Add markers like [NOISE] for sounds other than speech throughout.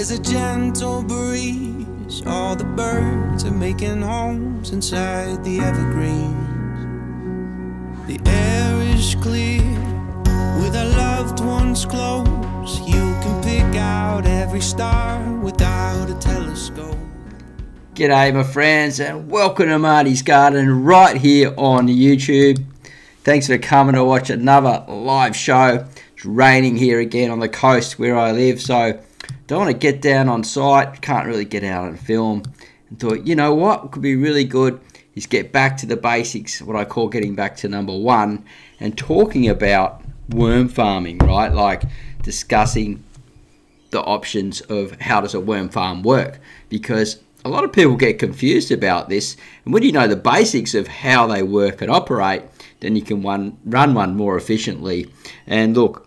There's a gentle breeze, all the birds are making homes inside the evergreens. The air is clear, with our loved ones close. You can pick out every star without a telescope. G'day, my friends, and welcome to Marty's Garden right here on YouTube. Thanks for coming to watch another live show. It's raining here again on the coast where I live, so don't want to get down on site. Can't really get out and film. And thought, you know what, could be really good is get back to the basics, what I call getting back to number one, and talking about worm farming, right? Like discussing the options of how does a worm farm work because a lot of people get confused about this and when you know the basics of how they work and operate then you can one, run one more efficiently and look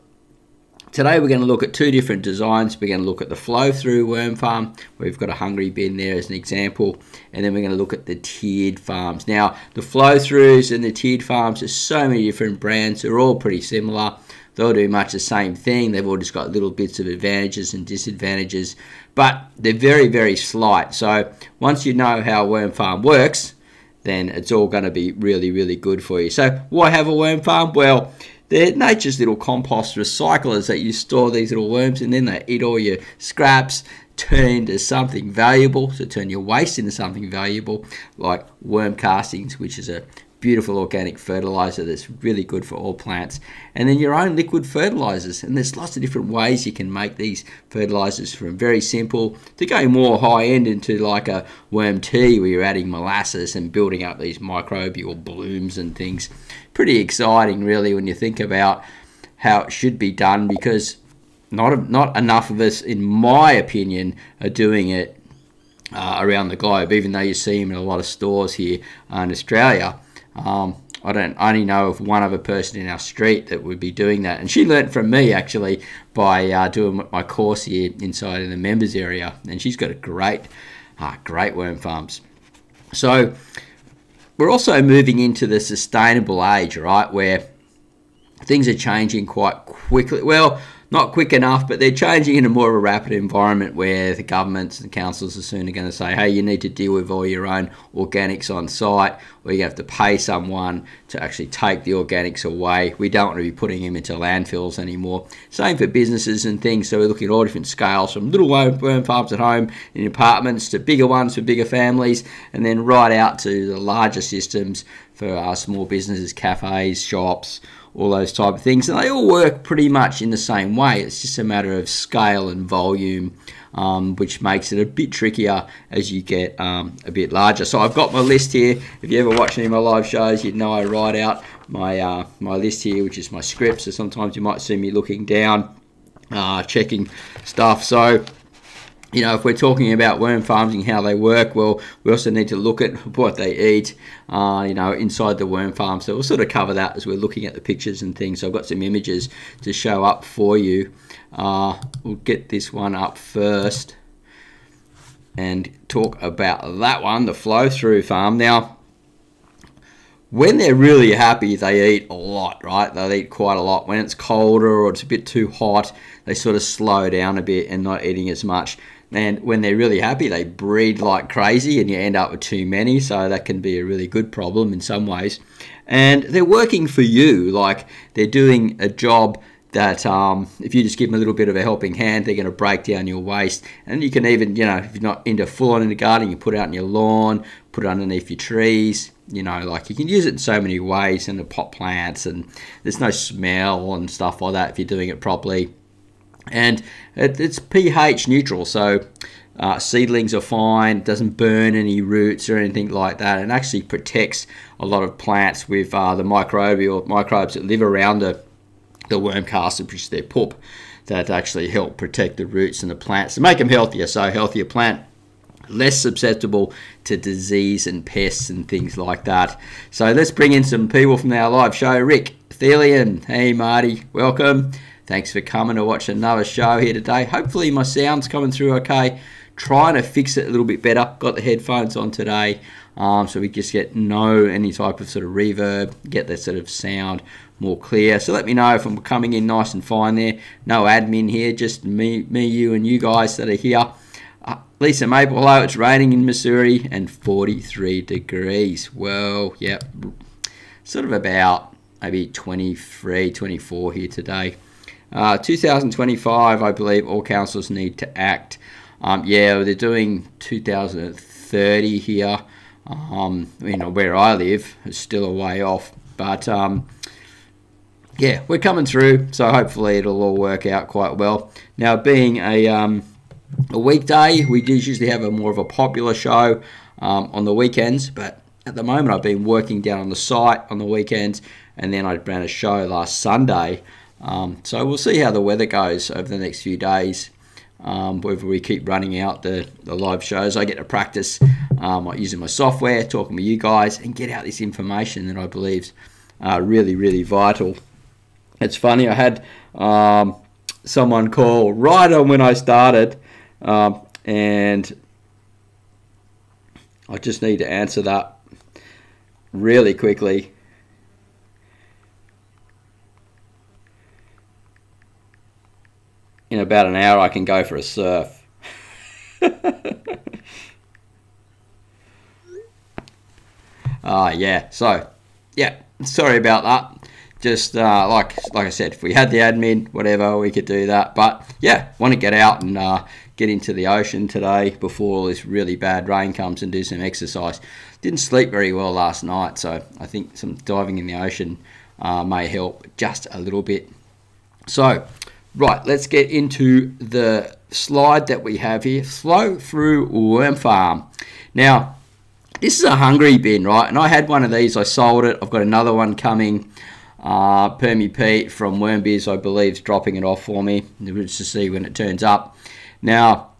today we're going to look at two different designs we're going to look at the flow through worm farm we've got a hungry bin there as an example and then we're going to look at the tiered farms now the flow throughs and the tiered farms there's so many different brands they're all pretty similar they'll do much the same thing. They've all just got little bits of advantages and disadvantages, but they're very, very slight. So once you know how worm farm works, then it's all going to be really, really good for you. So why have a worm farm? Well, they're nature's little compost recyclers that you store these little worms and then they eat all your scraps, turn into something valuable, so turn your waste into something valuable, like worm castings, which is a beautiful organic fertilizer that's really good for all plants. And then your own liquid fertilizers. And there's lots of different ways you can make these fertilizers from very simple to go more high end into like a worm tea where you're adding molasses and building up these microbial blooms and things. Pretty exciting, really, when you think about how it should be done because not, not enough of us, in my opinion, are doing it uh, around the globe, even though you see them in a lot of stores here in Australia. Um, I don't I only know of one other person in our street that would be doing that, and she learnt from me actually by uh, doing my course here inside in the members area, and she's got a great, uh, great worm farms. So we're also moving into the sustainable age, right, where things are changing quite quickly. Well, not quick enough, but they're changing in a more of a rapid environment where the governments and councils are soon going to say, hey, you need to deal with all your own organics on site, or you have to pay someone to actually take the organics away. We don't want to be putting them into landfills anymore. Same for businesses and things. So we're looking at all different scales from little worm farms at home in apartments to bigger ones for bigger families, and then right out to the larger systems for our small businesses, cafes, shops all those type of things. And they all work pretty much in the same way. It's just a matter of scale and volume, um, which makes it a bit trickier as you get um, a bit larger. So I've got my list here. If you ever watch any of my live shows, you'd know I write out my, uh, my list here, which is my script. So sometimes you might see me looking down, uh, checking stuff. So you know, if we're talking about worm farms and how they work, well, we also need to look at what they eat, uh, you know, inside the worm farm. So we'll sort of cover that as we're looking at the pictures and things. So I've got some images to show up for you. Uh, we'll get this one up first and talk about that one, the flow through farm. Now, when they're really happy, they eat a lot, right? They eat quite a lot. When it's colder or it's a bit too hot, they sort of slow down a bit and not eating as much. And when they're really happy, they breed like crazy and you end up with too many. So that can be a really good problem in some ways. And they're working for you, like they're doing a job that um, if you just give them a little bit of a helping hand, they're going to break down your waste. And you can even, you know, if you're not into full on in the garden, you put it out in your lawn, put it underneath your trees. You know, like you can use it in so many ways in the pot plants, and there's no smell and stuff like that if you're doing it properly and it, it's pH neutral, so uh, seedlings are fine, doesn't burn any roots or anything like that, and actually protects a lot of plants with uh, the microbial microbes that live around the, the worm casting, which is their poop, that actually help protect the roots and the plants to make them healthier. So healthier plant, less susceptible to disease and pests and things like that. So let's bring in some people from our live show. Rick Thelian, hey Marty, welcome. Thanks for coming to watch another show here today. Hopefully my sound's coming through okay. Trying to fix it a little bit better. Got the headphones on today. Um, so we just get no any type of sort of reverb, get that sort of sound more clear. So let me know if I'm coming in nice and fine there. No admin here, just me, me, you, and you guys that are here. Uh, Lisa Maple, hello, it's raining in Missouri and 43 degrees. Well, yep, sort of about maybe 23, 24 here today. Uh, 2025, I believe all councils need to act. Um, yeah, they're doing 2030 here. Um, you know, where I live is still a way off, but um, yeah, we're coming through, so hopefully it'll all work out quite well. Now, being a um, a weekday, we do usually have a more of a popular show um, on the weekends, but at the moment I've been working down on the site on the weekends, and then I ran a show last Sunday. Um, so we'll see how the weather goes over the next few days. Um, whether we keep running out the, the live shows, I get to practice um, using my software, talking with you guys, and get out this information that I believe is uh, really, really vital. It's funny, I had um, someone call right on when I started um, and I just need to answer that really quickly. In about an hour, I can go for a surf. [LAUGHS] Ah, uh, yeah. So, yeah. Sorry about that just uh, like like I said, if we had the admin, whatever, we could do that. But yeah, want to get out and uh, get into the ocean today before all this really bad rain comes and do some exercise. Didn't sleep very well last night, so I think some diving in the ocean uh, may help just a little bit. So, right, let's get into the slide that we have here. Flow through worm farm. Now, this is a hungry bin, right? And I had one of these. I sold it. I've got another one coming. Uh, Permy Pete from Wormbiz, I believe, is dropping it off for me We'll just see when it turns up. Now,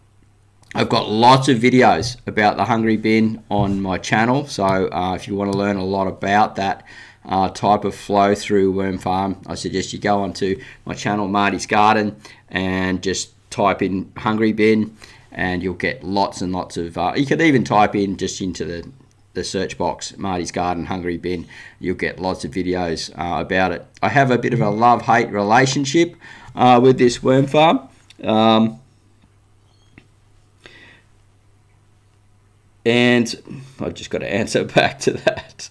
I've got lots of videos about the Hungry Bin on my channel, so uh, if you want to learn a lot about that uh, type of flow through worm farm, I suggest you go onto my channel, Marty's Garden, and just type in Hungry Bin, and you'll get lots and lots of. Uh, you could even type in just into the the search box, Marty's Garden Hungry Bin. You'll get lots of videos uh, about it. I have a bit of a love-hate relationship uh, with this worm farm. Um, and I've just got to answer [LAUGHS] back to that.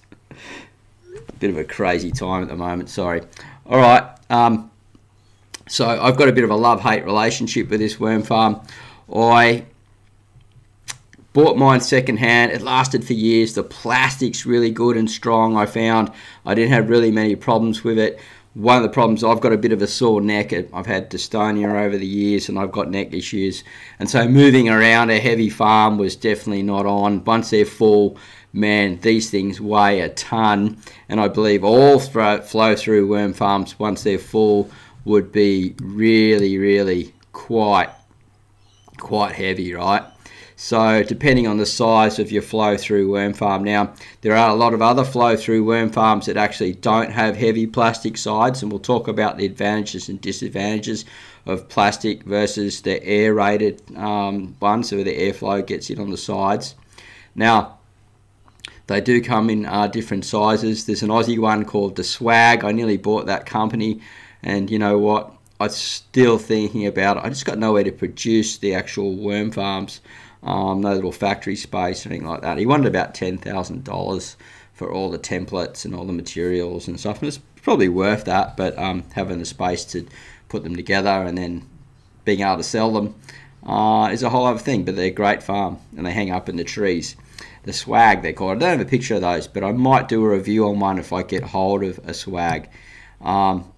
Bit of a crazy time at the moment, sorry. All right, um, so I've got a bit of a love-hate relationship with this worm farm. I Bought mine secondhand. It lasted for years. The plastic's really good and strong. I found I didn't have really many problems with it. One of the problems I've got a bit of a sore neck. I've had dystonia over the years, and I've got neck issues. And so moving around a heavy farm was definitely not on. Once they're full, man, these things weigh a ton. And I believe all flow through worm farms once they're full would be really, really quite quite heavy, right? So depending on the size of your flow through worm farm. Now, there are a lot of other flow through worm farms that actually don't have heavy plastic sides and we'll talk about the advantages and disadvantages of plastic versus the aerated um, one, so the airflow gets in on the sides. Now, they do come in uh, different sizes. There's an Aussie one called the Swag. I nearly bought that company, and you know what? I'm still thinking about it. I just got nowhere to produce the actual worm farms um, no little factory space anything like that. He wanted about ten thousand dollars for all the templates and all the materials and stuff. And it's probably worth that, but um, having the space to put them together and then being able to sell them uh, is a whole other thing. But they're a great farm and they hang up in the trees. The swag they're called. I don't have a picture of those, but I might do a review on one if I get hold of a swag. Um,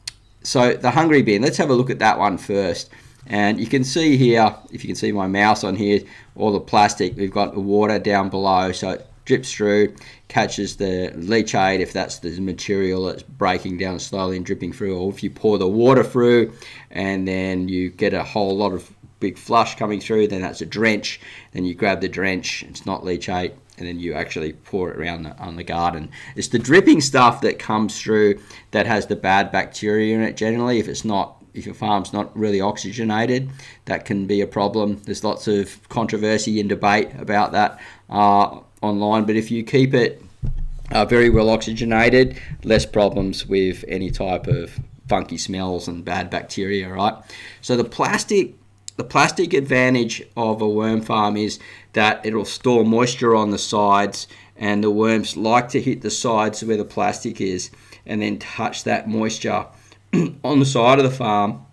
so the hungry bin. Let's have a look at that one first. And you can see here, if you can see my mouse on here, all the plastic, we've got the water down below, so it drips through, catches the leachate if that's the material that's breaking down slowly and dripping through, or if you pour the water through and then you get a whole lot of big flush coming through, then that's a drench. Then you grab the drench, it's not leachate, and then you actually pour it around the, on the garden. It's the dripping stuff that comes through that has the bad bacteria in it generally. If it's not if your farm's not really oxygenated, that can be a problem. There's lots of controversy and debate about that uh, online, but if you keep it uh, very well oxygenated, less problems with any type of funky smells and bad bacteria, right? So the plastic the plastic advantage of a worm farm is that it'll store moisture on the sides and the worms like to hit the sides where the plastic is and then touch that moisture [CLEARS THROAT] on the side of the farm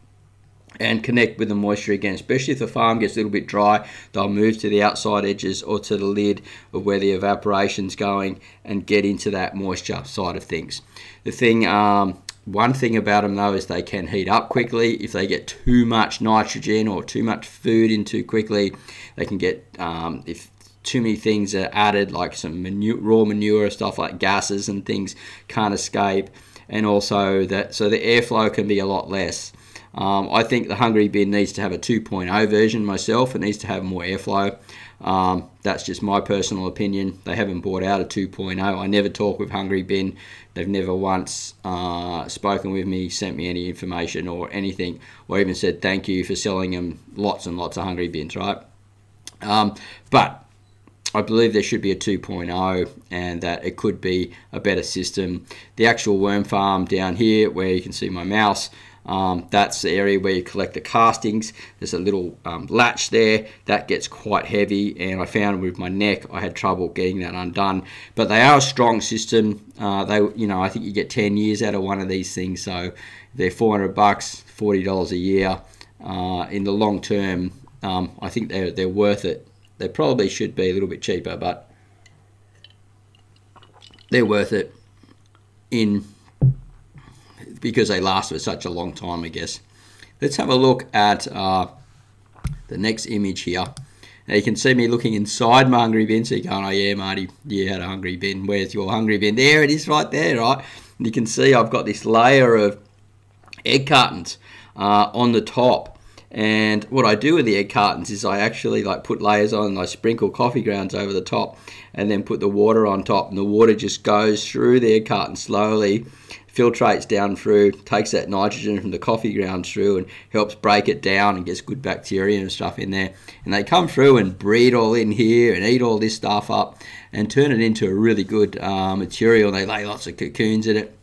and connect with the moisture again. Especially if the farm gets a little bit dry, they'll move to the outside edges or to the lid of where the evaporation's going and get into that moisture side of things. The thing, um, one thing about them though is they can heat up quickly. If they get too much nitrogen or too much food in too quickly, they can get, um, if too many things are added, like some manure, raw manure, stuff like gases and things can't escape. And also that, so the airflow can be a lot less. Um, I think the Hungry Bin needs to have a 2.0 version myself. It needs to have more airflow. Um, that's just my personal opinion. They haven't brought out a 2.0. I never talk with Hungry Bin. They've never once uh, spoken with me, sent me any information or anything, or even said thank you for selling them lots and lots of Hungry Bins, right? Um, but I believe there should be a 2.0 and that it could be a better system. The actual worm farm down here, where you can see my mouse, um, that's the area where you collect the castings. There's a little um, latch there that gets quite heavy, and I found with my neck I had trouble getting that undone. But they are a strong system. Uh, they, you know, I think you get 10 years out of one of these things. So they're 400 bucks, 40 dollars a year. Uh, in the long term, um, I think they're they're worth it. They probably should be a little bit cheaper, but they're worth it in because they last for such a long time, I guess. Let's have a look at uh, the next image here. Now you can see me looking inside my hungry bin. So you're going, oh yeah, Marty, you had a hungry bin. Where's your hungry bin? There it is right there, right? And you can see I've got this layer of egg cartons uh, on the top. And what I do with the egg cartons is I actually like put layers on and I sprinkle coffee grounds over the top and then put the water on top and the water just goes through the egg carton slowly filtrates down through, takes that nitrogen from the coffee grounds through and helps break it down and gets good bacteria and stuff in there. And they come through and breed all in here and eat all this stuff up and turn it into a really good uh, material. They lay lots of cocoons in it.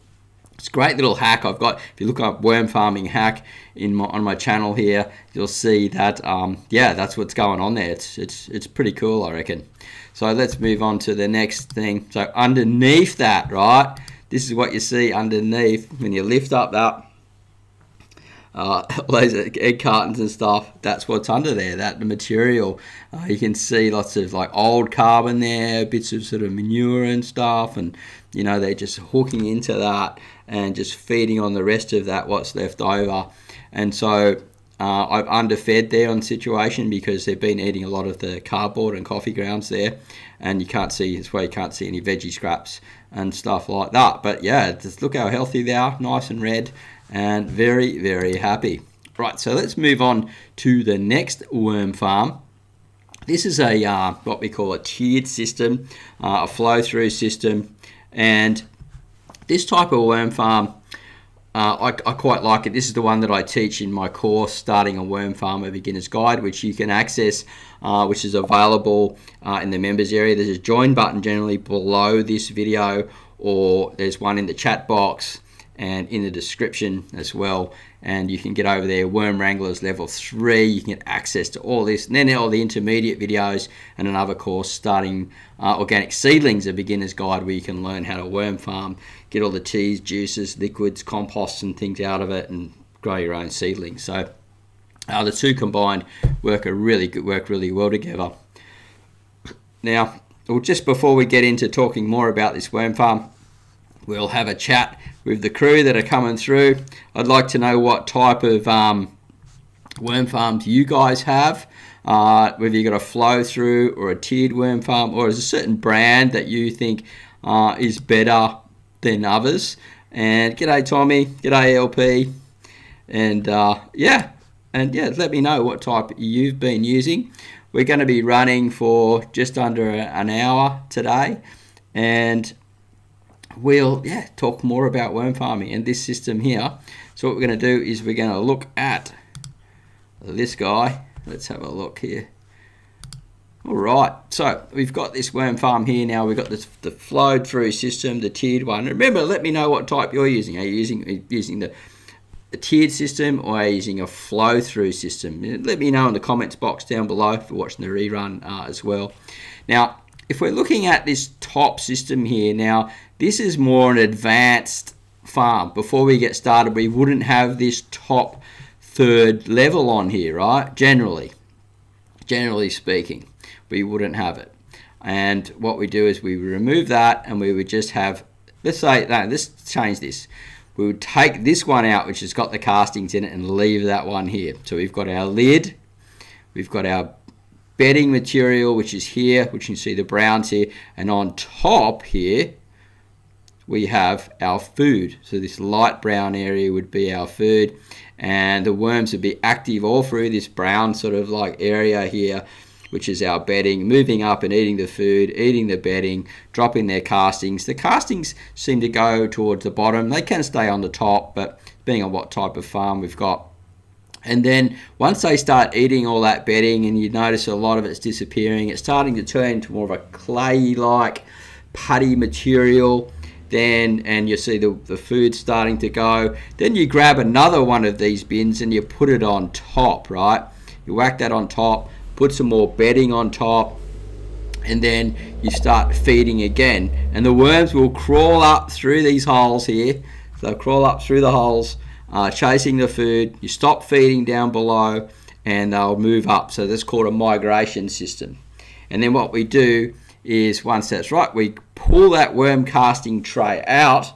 It's a great little hack I've got. If you look up worm farming hack in my, on my channel here, you'll see that um, yeah, that's what's going on there. It's it's it's pretty cool, I reckon. So let's move on to the next thing. So underneath that, right, this is what you see underneath when you lift up that uh, [LAUGHS] those egg cartons and stuff. That's what's under there that the material. Uh, you can see lots of like old carbon there bits of sort of manure and stuff and you know they're just hooking into that and just feeding on the rest of that what's left over. And so uh, I've underfed there on situation because they've been eating a lot of the cardboard and coffee grounds there, and you can't see that's why you can't see any veggie scraps and stuff like that. But yeah, just look how healthy they are, nice and red, and very very happy. Right, so let's move on to the next worm farm. This is a uh, what we call a tiered system, uh, a flow through system, and this type of worm farm uh, I, I, quite like it. This is the one that I teach in my course, Starting a Worm Farm A Beginner's Guide, which you can access, uh, which is available uh, in the members area. There's a join button generally below this video, or there's one in the chat box and in the description as well. And you can get over there, Worm Wranglers Level 3. You can get access to all this. And then all the intermediate videos and another course, Starting uh, Organic Seedlings, a Beginner's Guide, where you can learn how to worm farm get all the teas, juices, liquids, composts, and things out of it, and grow your own seedlings. So uh, the two combined work a really good, work really well together. Now, well, just before we get into talking more about this worm farm, we'll have a chat with the crew that are coming through. I'd like to know what type of um, worm farms you guys have. Uh, whether you've got a flow through or a tiered worm farm, or is a certain brand that you think uh, is better than others. And g'day Tommy, g'day LP, and uh, yeah, and yeah, let me know what type you've been using. We're going to be running for just under an hour today, and we'll yeah talk more about worm farming and this system here. So what we're going to do is we're going to look at this guy. Let's have a look here. All right, so we've got this worm farm here now. We've got the, the flowed through system, the tiered one. Remember, let me know what type you're using. Are you using, using the, the tiered system or are you using a flow through system? Let me know in the comments box down below if you're watching the rerun uh, as well. Now, if we're looking at this top system here, now this is more an advanced farm. Before we get started, we wouldn't have this top third level on here, right? Generally, generally speaking we wouldn't have it. And what we do is we remove that and we would just have, let's say, that. let's change this. We would take this one out, which has got the castings in it, and leave that one here. So we've got our lid, we've got our bedding material, which is here, which you can see the browns here, and on top here, we have our food. So this light brown area would be our food, and the worms would be active all through this brown sort of like area here which is our bedding, moving up and eating the food, eating the bedding, dropping their castings. The castings seem to go towards the bottom. They can stay on the top, but depending on what type of farm we've got. And then once they start eating all that bedding and you notice a lot of it's disappearing, it's starting to turn into more of a clay-like putty material then and you see the, the food starting to go then you grab another one of these bins and you put it on top right you whack that on top put some more bedding on top, and then you start feeding again. And the worms will crawl up through these holes here. They'll crawl up through the holes, uh, chasing the food. You stop feeding down below, and they'll move up. So that's called a migration system. And then what we do is once that's right, we pull that worm casting tray out,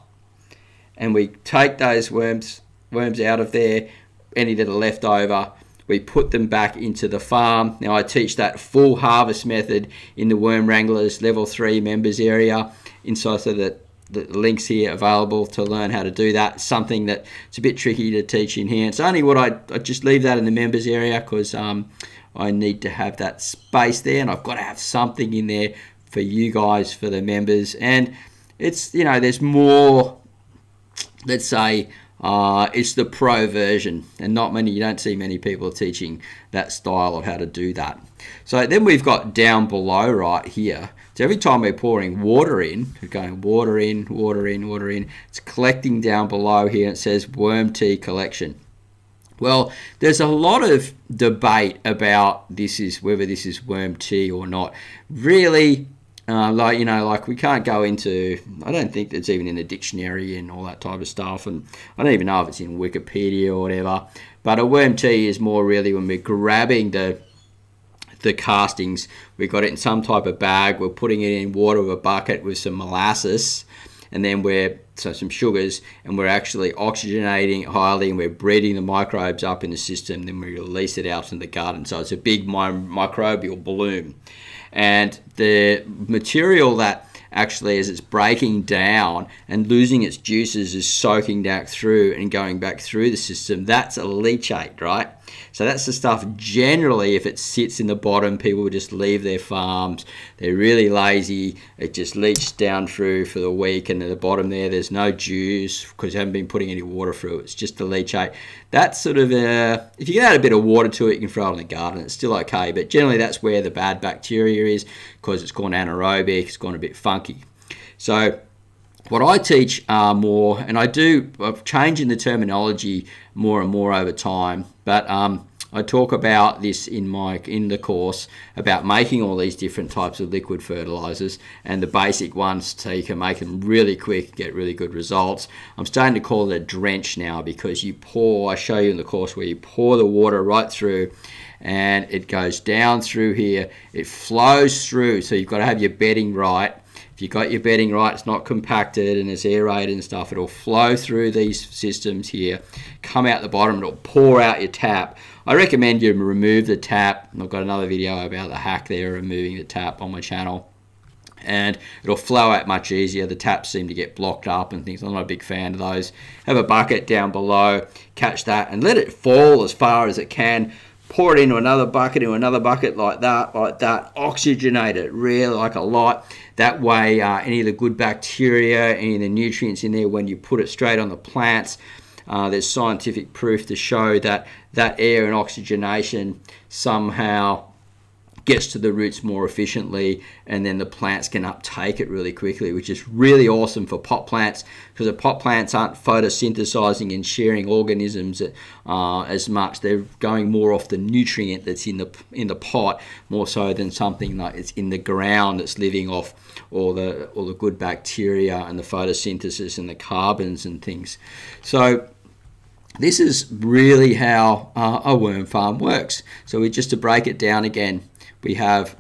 and we take those worms worms out of there, any that are left over, we put them back into the farm. Now I teach that full harvest method in the Worm Wranglers Level 3 members area inside so that the links here available to learn how to do that. Something that it's a bit tricky to teach in here. It's only what I, I just leave that in the members area because um, I need to have that space there and I've got to have something in there for you guys, for the members. And it's, you know, there's more, let's say, uh, it's the pro version, and not many, you don't see many people teaching that style of how to do that. So then we've got down below right here. So every time we're pouring water in, we're going water in, water in, water in, it's collecting down below here. It says worm tea collection. Well, there's a lot of debate about this is whether this is worm tea or not. Really, uh, like you know, like we can't go into. I don't think it's even in the dictionary and all that type of stuff, and I don't even know if it's in Wikipedia or whatever. But a worm tea is more really when we're grabbing the the castings. We got it in some type of bag. We're putting it in water with a bucket with some molasses, and then we're so some sugars, and we're actually oxygenating highly, and we're breeding the microbes up in the system. Then we release it out in the garden. So it's a big mi microbial bloom and the material that actually as it's breaking down and losing its juices is soaking back through and going back through the system. That's a leachate right so that's the stuff generally if it sits in the bottom people will just leave their farms. They're really lazy. It just leaches down through for the week and at the bottom there there's no juice because you haven't been putting any water through. It's just the leachate. That's sort of a, if you can add a bit of water to it you can throw it in the garden. It's still okay but generally that's where the bad bacteria is because it's gone anaerobic it's gone a bit funky. So what I teach are more, and I do, I'm changing the terminology more and more over time, but um, I talk about this in my in the course about making all these different types of liquid fertilizers and the basic ones so you can make them really quick get really good results. I'm starting to call it a drench now because you pour I show you in the course where you pour the water right through and it goes down through here. It flows through. So you've got to have your bedding right you've got your bedding right, it's not compacted and it's aerated and stuff, it'll flow through these systems here, come out the bottom, it'll pour out your tap. I recommend you remove the tap. I've got another video about the hack there, removing the tap on my channel. And it'll flow out much easier. The taps seem to get blocked up and things. I'm not a big fan of those. Have a bucket down below, catch that, and let it fall as far as it can pour it into another bucket, into another bucket like that, like that. Oxygenate it really like a lot. That way, uh, any of the good bacteria, any of the nutrients in there, when you put it straight on the plants, uh, there's scientific proof to show that that air and oxygenation somehow gets to the roots more efficiently and then the plants can uptake it really quickly which is really awesome for pot plants because the pot plants aren't photosynthesizing and sharing organisms uh, as much they're going more off the nutrient that's in the in the pot more so than something like it's in the ground that's living off all the all the good bacteria and the photosynthesis and the carbons and things so this is really how uh, a worm farm works. So we just to break it down again, we have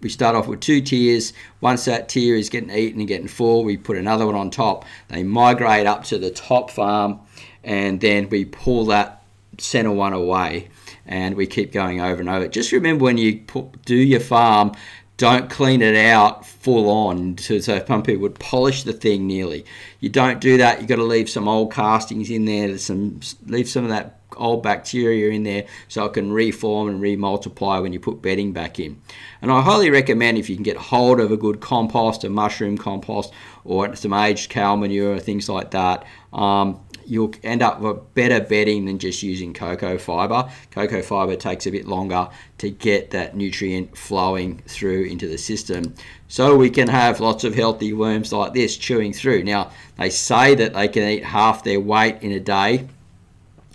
we start off with two tiers. Once that tier is getting eaten and getting full, we put another one on top. They migrate up to the top farm, and then we pull that center one away, and we keep going over and over. Just remember when you put, do your farm, don't clean it out full on. So, so some people would polish the thing nearly. You don't do that. You've got to leave some old castings in there. Some leave some of that old bacteria in there so it can reform and remultiply when you put bedding back in. And I highly recommend if you can get hold of a good compost, a mushroom compost, or some aged cow manure, things like that. Um, you'll end up with better bedding than just using coco fiber. Coco fiber takes a bit longer to get that nutrient flowing through into the system. So we can have lots of healthy worms like this chewing through. Now, they say that they can eat half their weight in a day.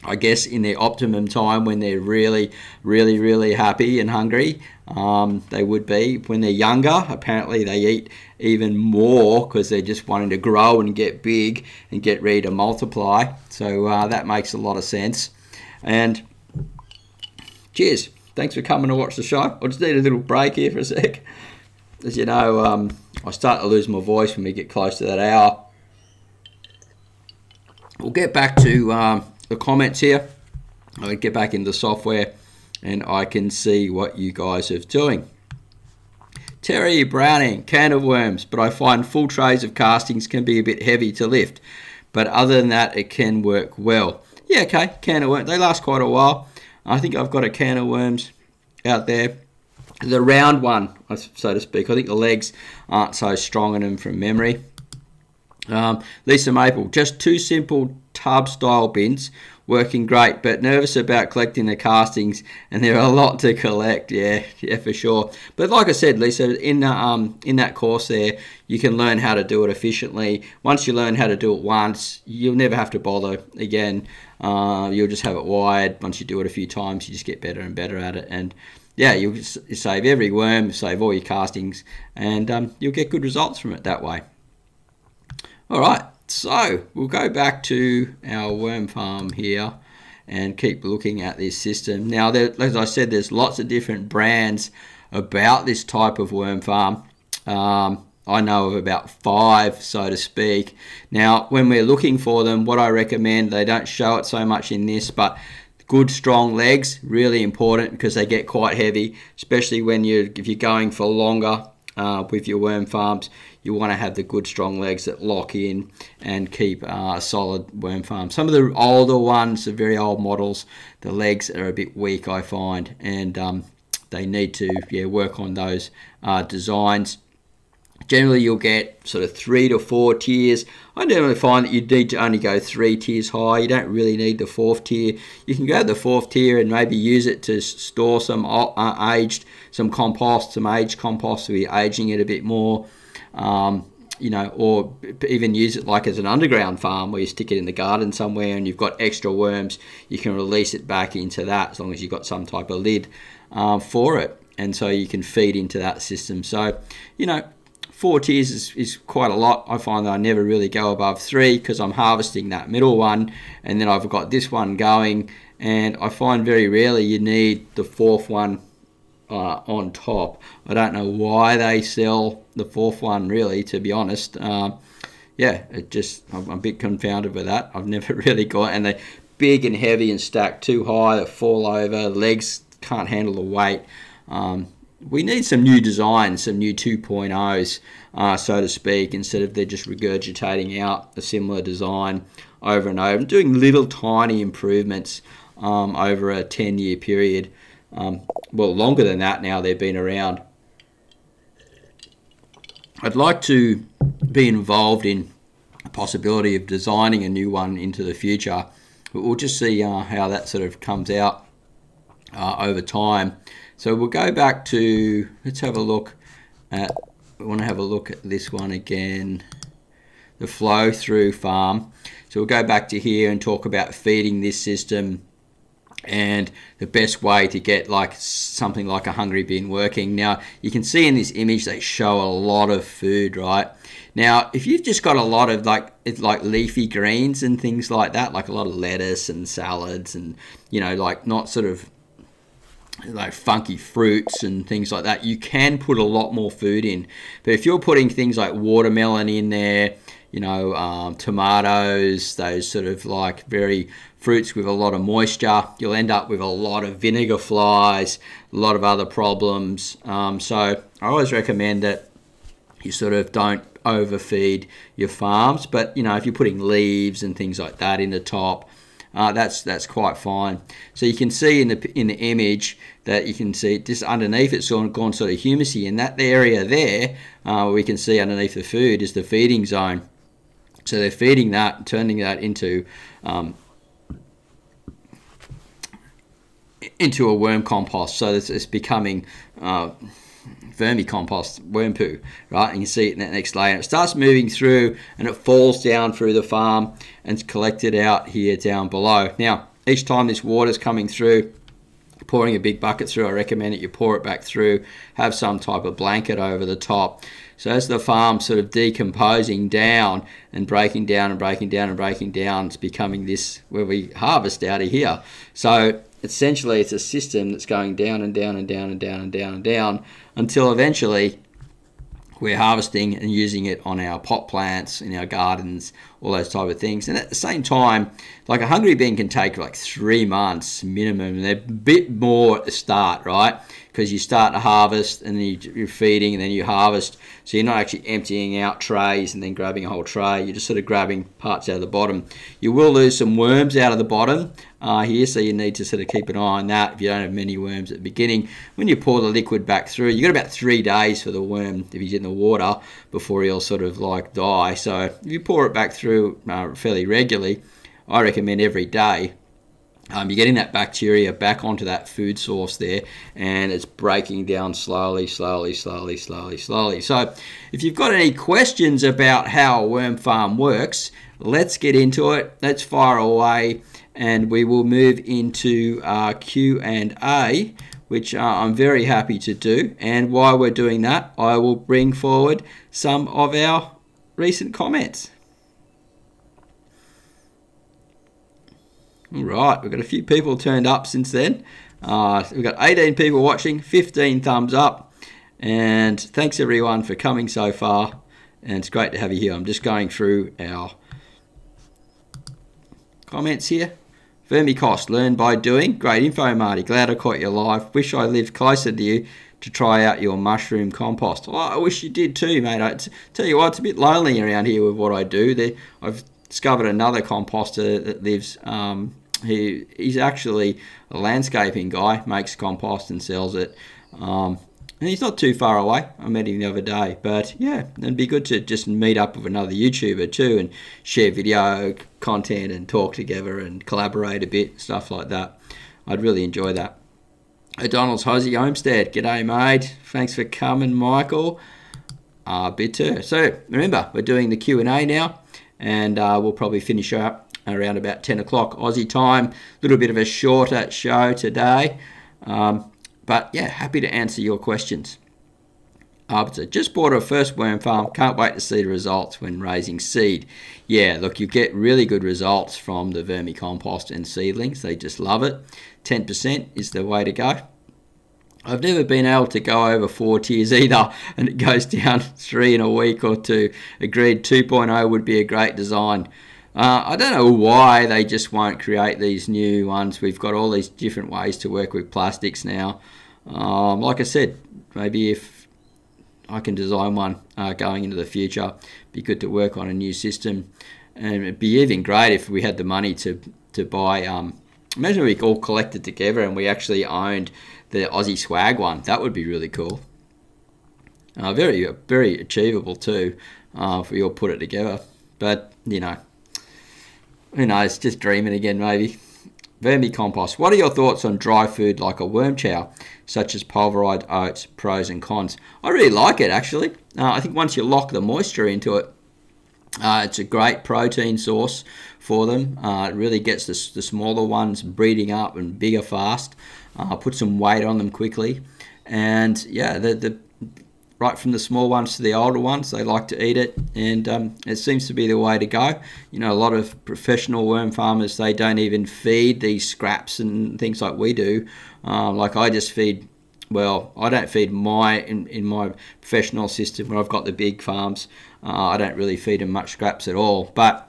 I guess in their optimum time when they're really, really, really happy and hungry, um, they would be. When they're younger, apparently they eat even more because they're just wanting to grow and get big and get ready to multiply. So uh, that makes a lot of sense. And cheers. Thanks for coming to watch the show. I just need a little break here for a sec. As you know, um, I start to lose my voice when we get close to that hour. We'll get back to um, the comments here. I'll get back into the software and I can see what you guys are doing. Terry Browning, can of worms, but I find full trays of castings can be a bit heavy to lift. But other than that, it can work well. Yeah, okay, can of worms. They last quite a while. I think I've got a can of worms out there. The round one, so to speak. I think the legs aren't so strong in them from memory. Um, Lisa Maple, just two simple tub style bins working great, but nervous about collecting the castings, and there are a lot to collect. Yeah, yeah, for sure. But like I said, Lisa, in um in that course there, you can learn how to do it efficiently. Once you learn how to do it once, you'll never have to bother again. Uh, you'll just have it wired. Once you do it a few times, you just get better and better at it, and yeah, you'll save every worm, save all your castings, and um, you'll get good results from it that way. All right. So we'll go back to our worm farm here and keep looking at this system. Now, there, as I said, there's lots of different brands about this type of worm farm. Um, I know of about five, so to speak. Now, when we're looking for them, what I recommend, they don't show it so much in this, but good strong legs, really important because they get quite heavy, especially when you're if you're going for longer uh, with your worm farms you want to have the good strong legs that lock in and keep uh, a solid worm farm. Some of the older ones, the very old models, the legs are a bit weak I find and um, they need to yeah work on those uh, designs. Generally, you'll get sort of three to four tiers. I generally find that you need to only go three tiers high. You don't really need the fourth tier. You can go to the fourth tier and maybe use it to store some uh, aged, some compost, some aged compost to be aging it a bit more um, you know, or even use it like as an underground farm where you stick it in the garden somewhere and you've got extra worms, you can release it back into that as long as you've got some type of lid uh, for it. And so you can feed into that system. So, you know, four tiers is, is quite a lot. I find that I never really go above three because I'm harvesting that middle one and then I've got this one going. And I find very rarely you need the fourth one uh, on top. I don't know why they sell the fourth one, really, to be honest. Uh, yeah, it just I'm a bit confounded with that. I've [LAUGHS] never really got, and they're big and heavy and stacked too high. They fall over. Legs can't handle the weight. Um, we need some new designs, some new 2.0s, uh, so to speak, instead of they're just regurgitating out a similar design over and over, doing little tiny improvements um, over a 10 year period. Um, well, longer than that now they've been around. I'd like to be involved in a possibility of designing a new one into the future. But we'll just see uh, how that sort of comes out uh, over time. So we'll go back to, let's have a look at, we want to have a look at this one again, the flow through farm. So we'll go back to here and talk about feeding this system and the best way to get like something like a hungry bin working. Now you can see in this image they show a lot of food, right? Now if you've just got a lot of like it's like leafy greens and things like that, like a lot of lettuce and salads and you know like not sort of like funky fruits and things like that, you can put a lot more food in. But if you're putting things like watermelon in there, you know, um, tomatoes, those sort of like very fruits with a lot of moisture, you'll end up with a lot of vinegar flies, a lot of other problems. Um, so I always recommend that you sort of don't overfeed your farms. But you know, if you're putting leaves and things like that in the top, uh, that's that's quite fine. So you can see in the in the image that you can see just underneath it's gone, gone sort of humusy, and that area there uh, we can see underneath the food is the feeding zone. So they're feeding that, turning that into um, into a worm compost. So it's, it's becoming uh, vermicompost, worm poo, right? And you see it in that next layer. It starts moving through and it falls down through the farm and it's collected out here down below. Now, each time this water's coming through, pouring a big bucket through, I recommend that you pour it back through, have some type of blanket over the top. So as the farm sort of decomposing down and breaking down and breaking down and breaking down, it's becoming this where we harvest out of here. So essentially it's a system that's going down and down and down and down and down and down until eventually we're harvesting and using it on our pot plants in our gardens all those type of things. And at the same time like a hungry bin can take like three months minimum and they're a bit more at the start right because you start to harvest and then you're feeding and then you harvest so you're not actually emptying out trays and then grabbing a whole tray you're just sort of grabbing parts out of the bottom you will lose some worms out of the bottom uh, here, so you need to sort of keep an eye on that if you don't have many worms at the beginning. When you pour the liquid back through, you've got about three days for the worm if he's in the water before he'll sort of like die. So if you pour it back through uh, fairly regularly, I recommend every day. Um, you're getting that bacteria back onto that food source there and it's breaking down slowly, slowly, slowly, slowly, slowly. So if you've got any questions about how a worm farm works, let's get into it. Let's fire away and we will move into uh, Q&A which uh, I'm very happy to do and while we're doing that I will bring forward some of our recent comments. All right, we've got a few people turned up since then. Uh, we've got 18 people watching, 15 thumbs up, and thanks everyone for coming so far. And it's great to have you here. I'm just going through our comments here. Vermicost, learn by doing. Great info, Marty. Glad I caught you live. Wish I lived closer to you to try out your mushroom compost. Well, I wish you did too, mate. I tell you what, it's a bit lonely around here with what I do. There, I've discovered another composter that lives. Um, he he's actually a landscaping guy, makes compost and sells it. Um, and he's not too far away. I met him the other day. But yeah, it'd be good to just meet up with another YouTuber too and share video content and talk together and collaborate a bit, stuff like that. I'd really enjoy that. O'Donnell's Hosey Homestead. G'day, mate. Thanks for coming, Michael. Uh, bitter. So remember, we're doing the Q&A now and uh, we'll probably finish up around about 10 o'clock Aussie time. A little bit of a shorter show today. Um, but yeah, happy to answer your questions. Arbiter, just bought a first worm farm. Can't wait to see the results when raising seed. Yeah, look, you get really good results from the vermicompost and seedlings. They just love it. 10% is the way to go. I've never been able to go over four tiers either, [LAUGHS] and it goes down [LAUGHS] three in a week or two. Agreed, 2.0 would be a great design. Uh, I don't know why they just won't create these new ones. We've got all these different ways to work with plastics now. Um, like I said, maybe if I can design one uh, going into the future, be good to work on a new system, and it'd be even great if we had the money to to buy. Um, imagine we all collected together and we actually owned the Aussie swag one. That would be really cool. Uh, very very achievable too uh, if we all put it together. But you know, who knows? Just dreaming again, maybe. vermicompost. What are your thoughts on dry food like a worm chow, such as pulverized oats? Pros and cons. I really like it actually. Uh, I think once you lock the moisture into it, uh, it's a great protein source for them. Uh, it really gets the, the, smaller ones breeding up and bigger fast. Uh, put some weight on them quickly, and yeah, the, the right from the small ones to the older ones. They like to eat it, and um, it seems to be the way to go. You know, a lot of professional worm farmers they don't even feed these scraps and things like we do. Um, like I just feed. Well, I don't feed my in, in my professional system where I've got the big farms. Uh, I don't really feed them much scraps at all, but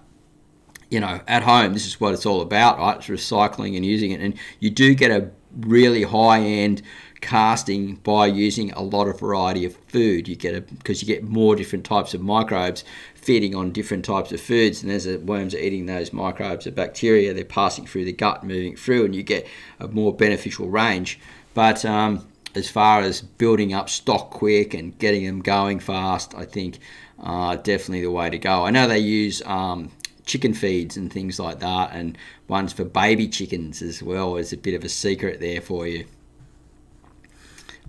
you know, at home, this is what it's all about, right? It's recycling and using it, and you do get a really high end casting by using a lot of variety of food. You get a because you get more different types of microbes feeding on different types of foods, and as the worms are eating those microbes or bacteria, they're passing through the gut, moving through, and you get a more beneficial range. But um, as far as building up stock quick and getting them going fast, I think uh, definitely the way to go. I know they use um, chicken feeds and things like that, and ones for baby chickens as well is a bit of a secret there for you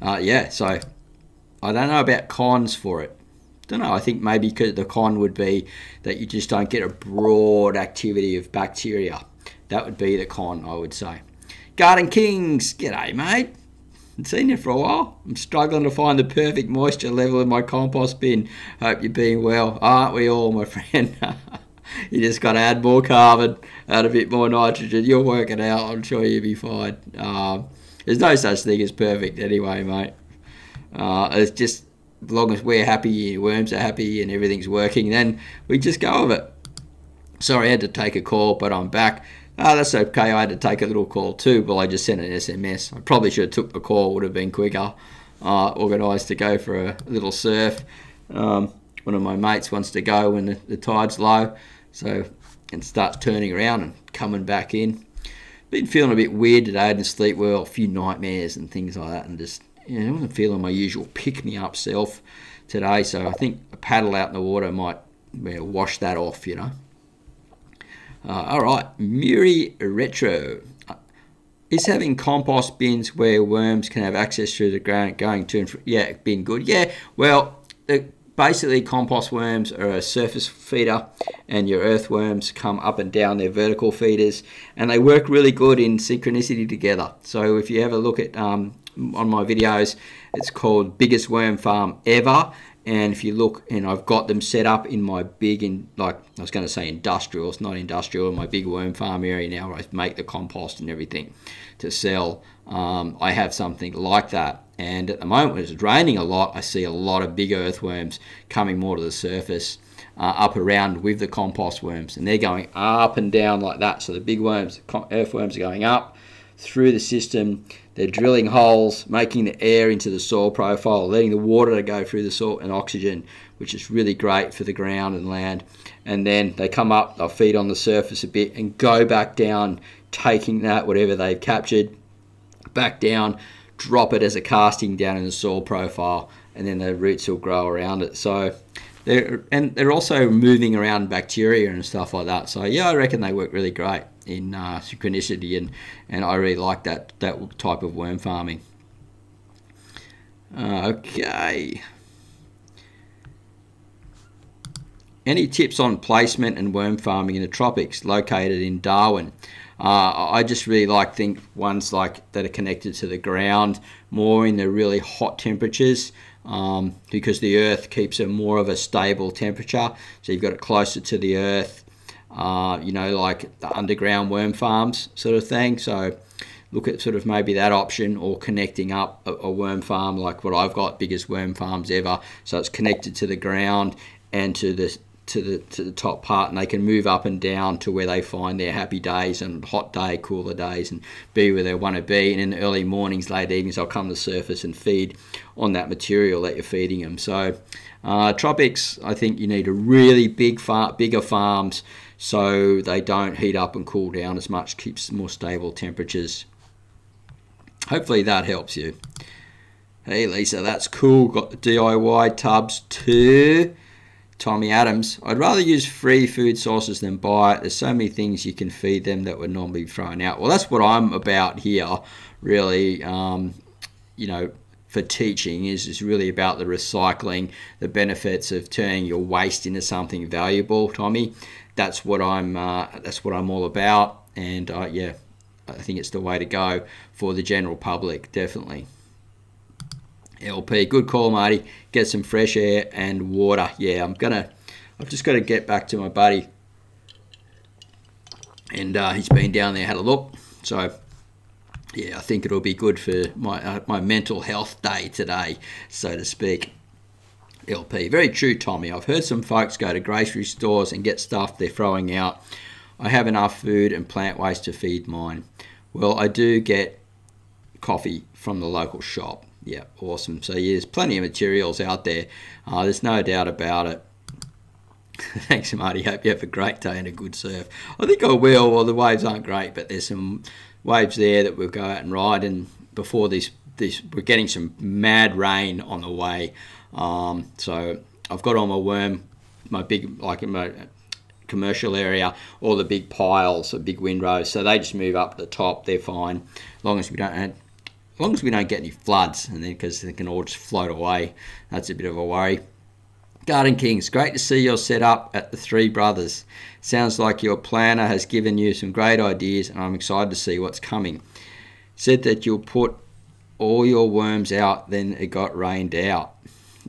uh, yeah, so I don't know about cons for it. Don't know. I think maybe the con would be that you just don't get a broad activity of bacteria. That would be the con, I would say. Garden Kings, g'day, mate. Seen you for a while. I'm struggling to find the perfect moisture level in my compost bin. Hope you're being well. Aren't we all, my [LAUGHS] friend? you just got to add more carbon, add a bit more nitrogen. You'll work it out. I'm sure you'll be fine. Um, there's no such thing as perfect anyway, mate. Uh, it's just as long as we're happy, worms are happy, and everything's working, then we just go with it. Sorry, I had to take a call, but I'm back. Ah, that's okay. I had to take a little call too, but I just sent an SMS. I probably should have took the call; would have been quicker. Uh, organised to go for a little surf. Um, one of my mates wants to go when the, the tide's low, so and starts turning around and coming back in been feeling a bit weird today. Didn't sleep well, a few nightmares and things like that, and just you know, I wasn't feeling my usual pick me up self today. So I think a paddle out in the water might well, wash that off, you know. Uh, all right, Muri Retro. Uh, is having compost bins where worms can have access through the ground going to and fr- yeah, been good. Yeah, well, the basically compost worms are a surface feeder and your earthworms come up and down their vertical feeders and they work really good in synchronicity together. So if you ever look at um, on my videos it's called biggest worm farm ever and if you look and I've got them set up in my big in like I was going to say industrial it's not industrial in my big worm farm area now where I make the compost and everything to sell um, I have something like that and at the moment, when it's raining a lot, I see a lot of big earthworms coming more to the surface, uh, up around with the compost worms, and they're going up and down like that. So the big worms, earthworms, are going up through the system. They're drilling holes, making the air into the soil profile, letting the water go through the soil and oxygen, which is really great for the ground and land. And then they come up, they'll feed on the surface a bit and go back down, taking that, whatever they've captured, back down drop it as a casting down in the soil profile, and then the roots will grow around it. So they're and they're also moving around bacteria and stuff like that. So yeah, I reckon they work really great in uh, synchronicity, and and I really like that that type of worm farming. Okay. Any tips on placement and worm farming in the tropics located in Darwin? Uh, I just really like think ones like that are connected to the ground more in the really hot temperatures um, because the earth keeps a more of a stable temperature. So you've got it closer to the earth, uh, you know, like the underground worm farms sort of thing. So look at sort of maybe that option or connecting up a, a worm farm like what I've got, biggest worm farms ever. So it's connected to the ground and to the to the to the top part, and they can move up and down to where they find their happy days and hot day, cooler days, and be where they want to be. And in the early mornings, late evenings, they'll come to the surface and feed on that material that you're feeding them. So, uh, tropics, I think you need a really big far, bigger farms so they don't heat up and cool down as much, keeps more stable temperatures. Hopefully that helps you. Hey Lisa, that's cool. Got the DIY tubs too Tommy Adams. I'd rather use free food sources than buy it. There's so many things you can feed them that would normally be thrown out. Well, that's what I'm about here, really. Um, you know, for teaching is, is really about the recycling, the benefits of turning your waste into something valuable, Tommy. That's what I'm. Uh, that's what I'm all about, and uh, yeah, I think it's the way to go for the general public, definitely. LP, good call, Marty. Get some fresh air and water. Yeah, I'm gonna. I've just got to get back to my buddy, and uh, he's been down there, had a look. So, yeah, I think it'll be good for my uh, my mental health day today, so to speak. LP, very true, Tommy. I've heard some folks go to grocery stores and get stuff they're throwing out. I have enough food and plant waste to feed mine. Well, I do get coffee from the local shop yeah, awesome. So yeah, there's plenty of materials out there. Uh, there's no doubt about it. [LAUGHS] Thanks, Marty. Hope you have a great day and a good surf. I think I will. Well, the waves aren't great, but there's some waves there that we'll go out and ride. And before this, this we're getting some mad rain on the way. Um, so I've got all my worm, my big like my commercial area, all the big piles of big windrows. So they just move up the top. They're fine, as long as we don't long as we don't get any floods, and then because they can all just float away, that's a bit of a worry. Garden Kings, great to see your setup at the Three Brothers. Sounds like your planner has given you some great ideas, and I'm excited to see what's coming. Said that you'll put all your worms out, then it got rained out.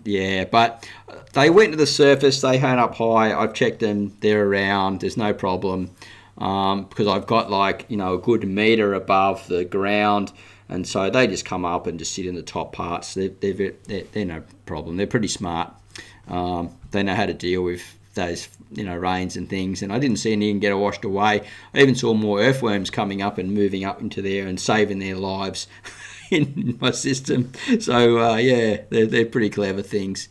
Yeah, but they went to the surface, they hung up high. I've checked them, they're around, there's no problem. Um, because I've got like, you know, a good meter above the ground and so they just come up and just sit in the top parts. They're, they're, they're, they're no problem. They're pretty smart. Um, they know how to deal with those you know rains and things. And I didn't see anything get washed away. I even saw more earthworms coming up and moving up into there and saving their lives [LAUGHS] in my system. So uh, yeah, they're, they're pretty clever things.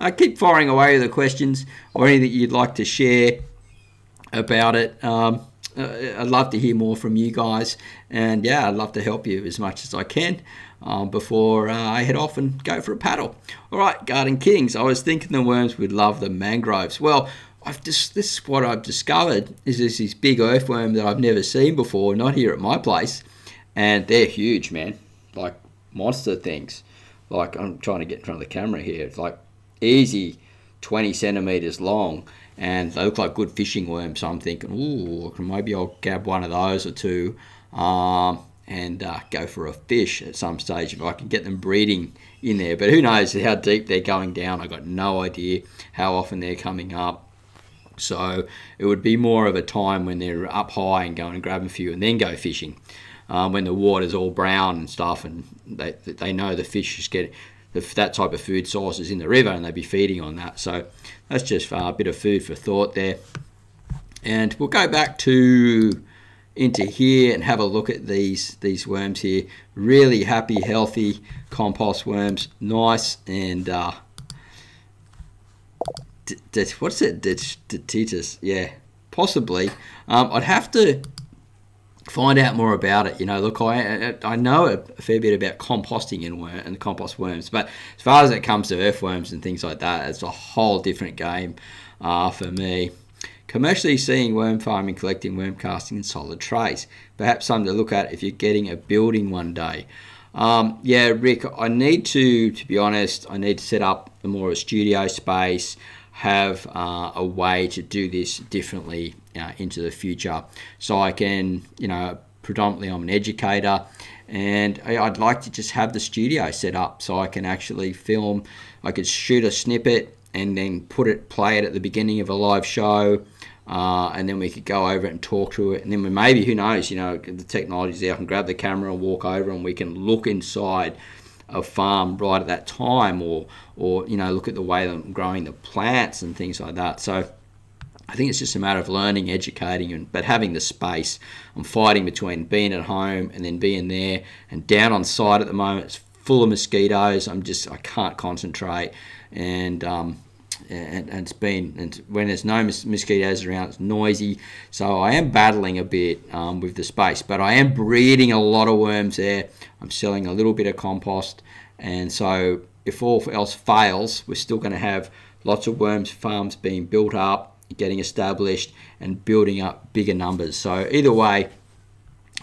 Uh, keep firing away with the questions or anything you'd like to share about it. Um, uh, I'd love to hear more from you guys, and yeah, I'd love to help you as much as I can um, before uh, I head off and go for a paddle. All right, Garden Kings. I was thinking the worms would love the mangroves. Well, I've just this is what I've discovered is this this big earthworm that I've never seen before, not here at my place, and they're huge, man, like monster things. Like I'm trying to get in front of the camera here. It's like easy 20 centimeters long and they look like good fishing worms. So I'm thinking, ooh, maybe I'll grab one of those or two um, and uh, go for a fish at some stage if I can get them breeding in there. But who knows how deep they're going down? I got no idea how often they're coming up. So it would be more of a time when they're up high and going and grab a few and then go fishing. Um, when the water's all brown and stuff, and they, they know the fish is getting that type of food source is in the river and they'd be feeding on that. So that's just a bit of food for thought there. And we'll go back to into here and have a look at these these worms here. Really happy, healthy compost worms. Nice and uh, what's it? Datitas, yeah, possibly. Um, I'd have to find out more about it. You know, look, I I know a fair bit about composting and worm, and compost worms, but as far as it comes to earthworms and things like that, it's a whole different game uh, for me. Commercially seeing worm farming, collecting worm casting in solid trays. Perhaps something to look at if you're getting a building one day. Um, yeah, Rick, I need to, to be honest, I need to set up a more a studio space, have uh, a way to do this differently uh, into the future. So I can, you know, predominantly I'm an educator and I'd like to just have the studio set up so I can actually film. I could shoot a snippet and then put it, play it at the beginning of a live show. Uh, and then we could go over it and talk to it. And then we maybe, who knows, you know, the technology's there. I can grab the camera and walk over and we can look inside a farm right at that time or, or you know, look at the way I'm growing the plants and things like that. So I think it's just a matter of learning, educating, and but having the space. I'm fighting between being at home and then being there, and down on site at the moment. It's full of mosquitoes. I'm just I can't concentrate, and um, and, and, it's been and when there's no mosquitoes around, it's noisy. So I am battling a bit um, with the space, but I am breeding a lot of worms there. I'm selling a little bit of compost, and so if all else fails, we're still going to have lots of worms farms being built up, getting established, and building up bigger numbers. So either way,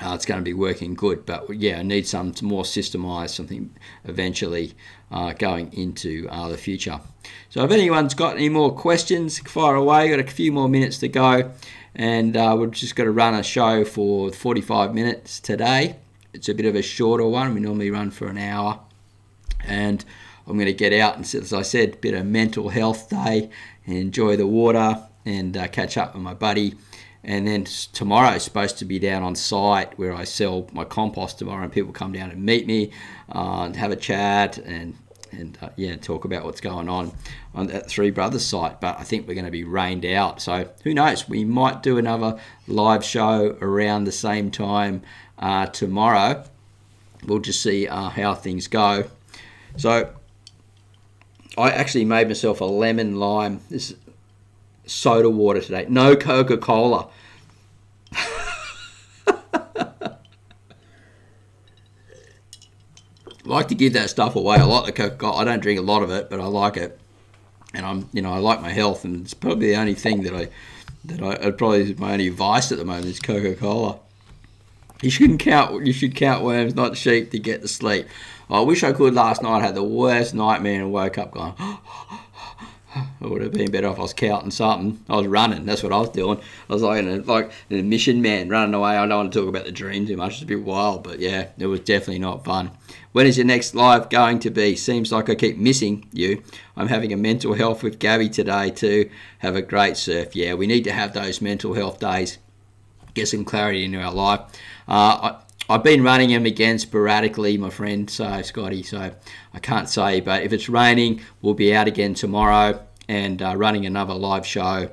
uh, it's going to be working good. But yeah, I need some more systemized something eventually uh, going into uh, the future. So if anyone's got any more questions, fire away. Got a few more minutes to go, and uh, we're just going to run a show for 45 minutes today. It's a bit of a shorter one. We normally run for an hour, and I'm going to get out and, as I said, bit of mental health day, enjoy the water, and uh, catch up with my buddy and then tomorrow is supposed to be down on site where I sell my compost tomorrow, and people come down and meet me, uh, and have a chat, and and uh, yeah, talk about what's going on on that Three Brothers site. But I think we're going to be rained out, so who knows? We might do another live show around the same time uh, tomorrow. We'll just see uh, how things go. So I actually made myself a lemon lime. This soda water today. No Coca Cola. like to give that stuff away. I like the Coca Cola. I don't drink a lot of it, but I like it, and I'm you know I like my health, and it's probably the only thing that I that I probably my only vice at the moment is Coca Cola. You shouldn't count. You should count worms, not sheep, to get to sleep. I wish I could. Last night I had the worst nightmare and woke up going. [GASPS] Oh, It would have been better if I was counting something. I was running. That's what I was doing. I was like, a, like a mission man running away. I don't want to talk about the dream too much. It's a bit wild, but yeah, it was definitely not fun. When is your next live going to be? Seems like I keep missing you. I'm having a mental health with Gabby today too. Have a great surf. Yeah, we need to have those mental health days. Get some clarity into our life. Uh, I, I've been running them again sporadically, my friend, so Scotty, so I can't say, but if it's raining, we'll be out again tomorrow and uh, running another live show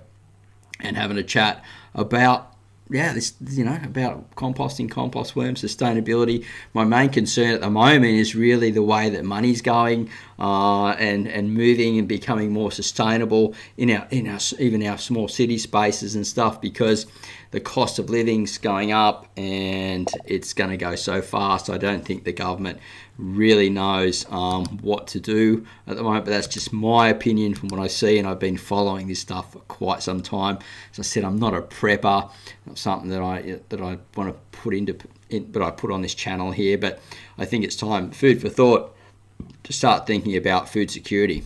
and having a chat about yeah, this you know about composting, compost worm sustainability. My main concern at the moment is really the way that money's going uh, and and moving and becoming more sustainable in our in our even our small city spaces and stuff because the cost of living's going up and it's going to go so fast. I don't think the government really knows um, what to do at the moment, but that's just my opinion from what I see, and I've been following this stuff for quite some time. As I said, I'm not a prepper, not something that I that I want to put into, in, but I put on this channel here. But I think it's time, food for thought, to start thinking about food security.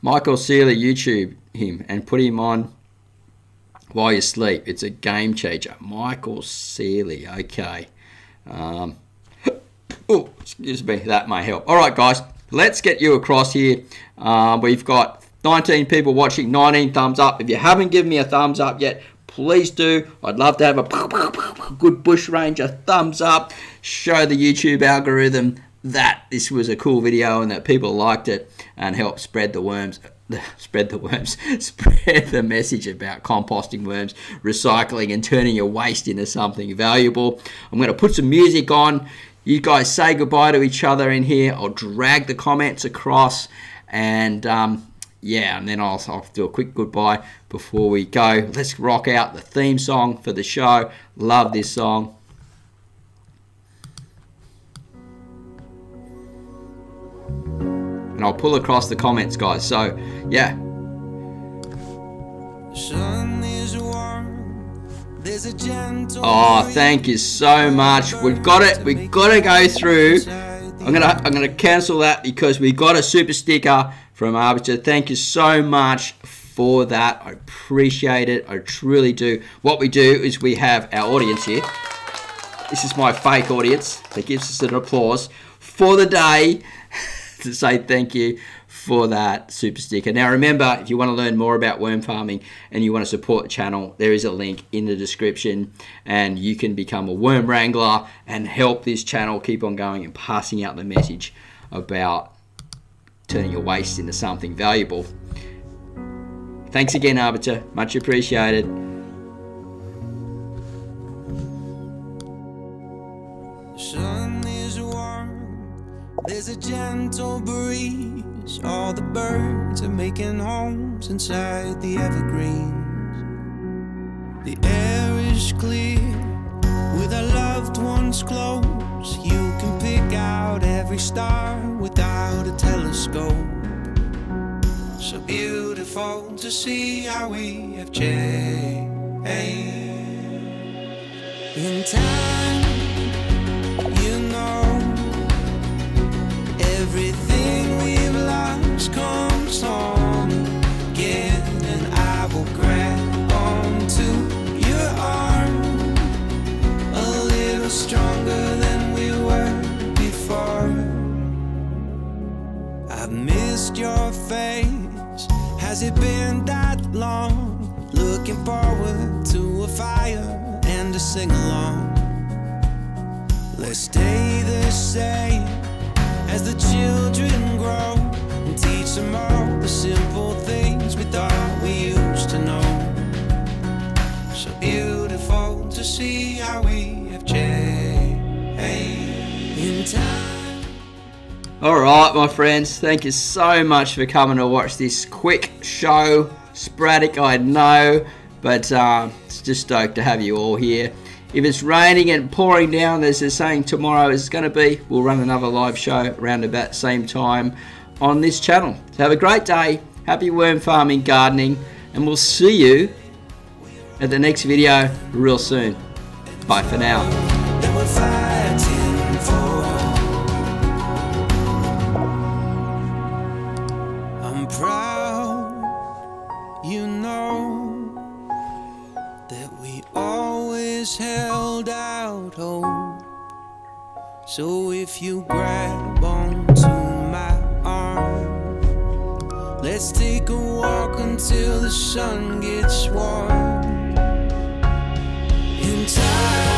Michael Sealey, YouTube him and put him on while you sleep. It's a game changer. Michael Sealey, okay. Um, oh, excuse me, that may help. All right, guys, let's get you across here. Uh, we've got 19 people watching, 19 thumbs up. If you haven't given me a thumbs up yet, please do. I'd love to have a [LAUGHS] good bush ranger thumbs up. Show the YouTube algorithm that this was a cool video and that people liked it and help spread the worms [LAUGHS] spread the worms, [LAUGHS] spread the message about composting worms, recycling, and turning your waste into something valuable. I'm going to put some music on. You guys say goodbye to each other in here. I'll drag the comments across, and um, yeah, and then I'll, I'll do a quick goodbye before we go. Let's rock out the theme song for the show. Love this song. and I'll pull across the comments, guys. So, yeah. Oh, thank you so much. We've got it. We've got to go through. I'm gonna I'm gonna cancel that because we got a super sticker from Arbiter. Thank you so much for that. I appreciate it. I truly do. What we do is we have our audience here. This is my fake audience that gives us an applause for the day. [LAUGHS] to say thank you for that super sticker. Now remember, if you want to learn more about worm farming and you want to support the channel, there is a link in the description and you can become a worm wrangler and help this channel keep on going and passing out the message about turning your waste into something valuable. Thanks again, Arbiter. Much appreciated. There's a gentle breeze. All the birds are making homes inside the evergreens. The air is clear with our loved ones close. You can pick out every star without a telescope. So beautiful to see how we have changed. In time, comes home again, and I will grab onto your arm a little stronger than we were before. I've missed your face. Has it been that long? Looking forward to a fire and a sing along. Let's stay the same as the children grow teach them all the simple things we thought we used to know. So beautiful to see how we have changed in time. All right, my friends, thank you so much for coming to watch this quick show. Sporadic, I know, but uh, it's just stoked to have you all here. If it's raining and pouring down, as they're saying tomorrow is going to be, we'll run another live show around about the same time on this channel. So have a great day, happy worm farming, gardening, and we'll see you at the next video real soon. Bye for now. you know, that we always held out hope. So if you grab onto let's take a walk until the sun gets warm. In time.